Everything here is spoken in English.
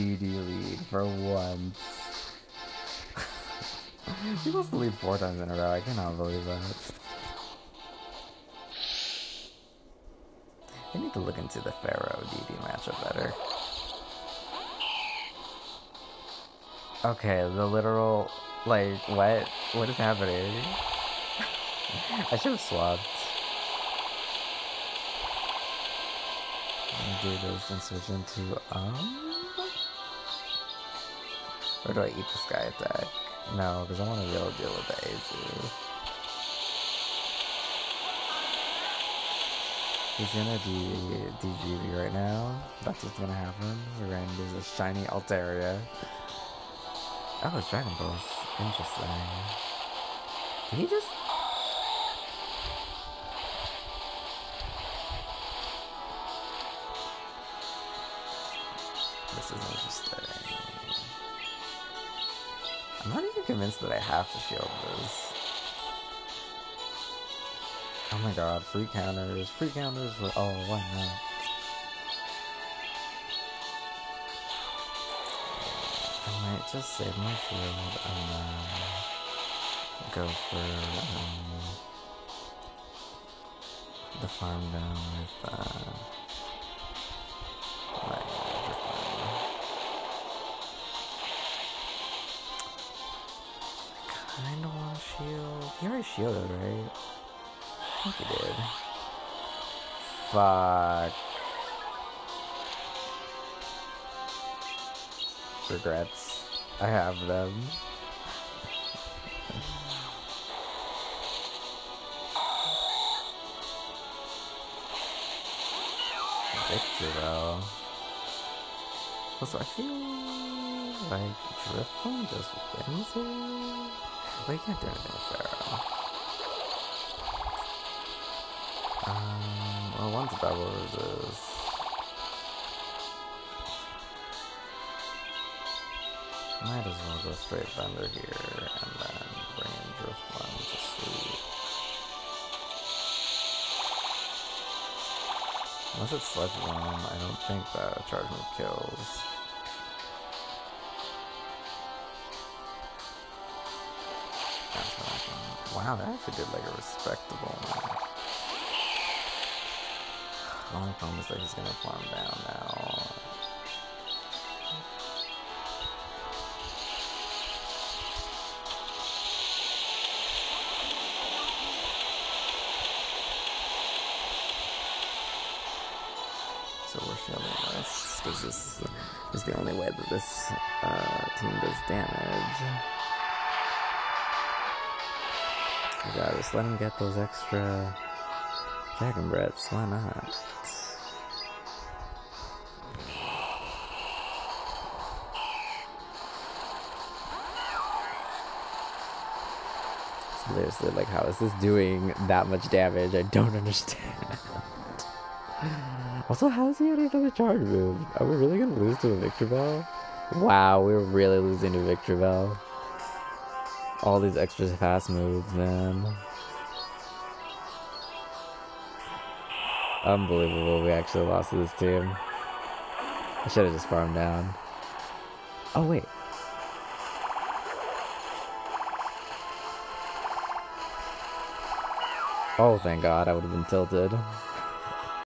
DD lead for once. he must lead four times in a row. I cannot believe that. I need to look into the Ferro DD matchup better. Okay, the literal, like, what? What is happening? I should have swapped. do this and into, um... Or do I eat the sky attack? No, because I want to be able to deal with the Azu. He's gonna DGV right now. That's what's gonna happen. We're gonna do a shiny Altaria. Oh, it's Dragon Balls. Interesting. Did he just convinced that I have to shield this. Oh my god, free counters, free counters, oh, why not? I might just save my shield and then go for um, the farm down with uh, He already shielded, right? I think he did. Fuck. Regrets. I have them. Victor though. Also, I feel like Drifloon just wins it. Well, you can't do anything with Well, one's double resist. Might as well go straight Thunder here and then bring in Drifloon to sleep. Unless it's Sludge Bomb, I don't think that charge move kills. Wow, that actually did like a respectable amount. Problem is that he's gonna farm down now. So we're shielding this because this is the only way that this uh, team does damage. Yeah, just let him get those extra dragon breaths. Why not? Seriously, like, how is this doing that much damage? I don't understand. also, how is he getting another charge move? Are we really gonna lose to a bell Wow, we're really losing to Victreebel. all these extra fast moves, man. Unbelievable, we actually lost to this team. I should have just farmed down. Oh, wait. Oh, thank God, I would have been tilted.